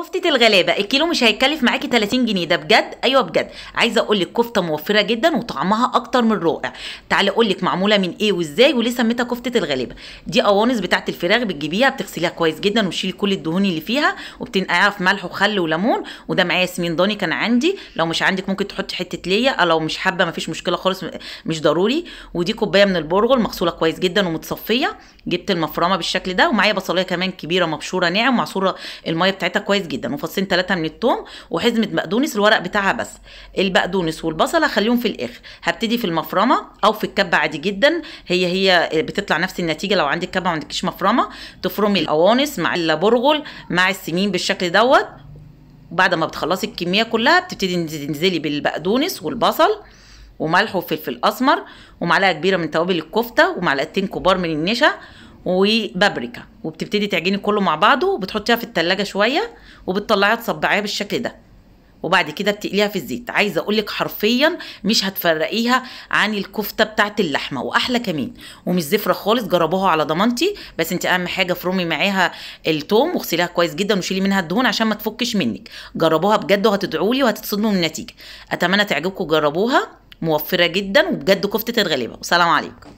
كفتة الغلابة. الكيلو مش هيكلف معاكي 30 جنيه. ده بجد؟ أيوه بجد. عايزة أقول لك كفتة موفرة جدا وطعمها أكتر من رائع. تعالي أقول لك معمولة من إيه وإزاي وليه سميتها كفتة الغلابة. دي قوانص بتاعه الفراخ بتجيبيها بتغسليها كويس جدا وتشيلي كل الدهون اللي فيها وبتنقعيها في ملح وخل وليمون. وده معايا ياسمين ضاني كان عندي. لو مش عندك ممكن تحطي حتة ليا. لو مش حابة مفيش مشكلة خالص مش ضروري. ودي كوباية من البرغل مغسولة كويس جدا ومتصفية. جبت المفرمة بالشكل ده. ومعايا بصلاية كمان كبيرة مبشورة ناعم معصوره المية بتاعتها كويس جدا وفصين ثلاثة من الثوم وحزمة بقدونس الورق بتاعها بس. البقدونس والبصل هخليهم في الآخر. هبتدي في المفرمة أو في الكبة عادي جدا. هي هي بتطلع نفس النتيجة. لو عندك كبة ما عندكيش مفرمة تفرمي القوانص مع البرغل مع السمين بالشكل دوت. بعد ما بتخلصي الكمية كلها بتبتدي تنزلي بالبقدونس والبصل وملح وفلفل أسمر ومعلقة كبيرة من توابل الكفتة ومعلقتين كبار من النشا وبابريكا. وبتبتدي تعجني كله مع بعضه وبتحطيها في التلاجة شوية وبتطلعيها تصبعيها بالشكل ده. وبعد كده بتقليها في الزيت. عايزة أقول لك حرفيا مش هتفرقيها عن الكفتة بتاعت اللحمة وأحلى كمان. ومش زفرة خالص جربوها على ضمانتي. بس انت أهم حاجة فرومي معاها التوم واغسليها كويس جدا وشيلي منها الدهون عشان ما تفكش منك. جربوها بجد وهتدعوا لي وهتتصدموا من النتيجة. أتمنى تعجبكم جربوها موفرة جدا وبجد كفتة الغلابه والسلام عليكم.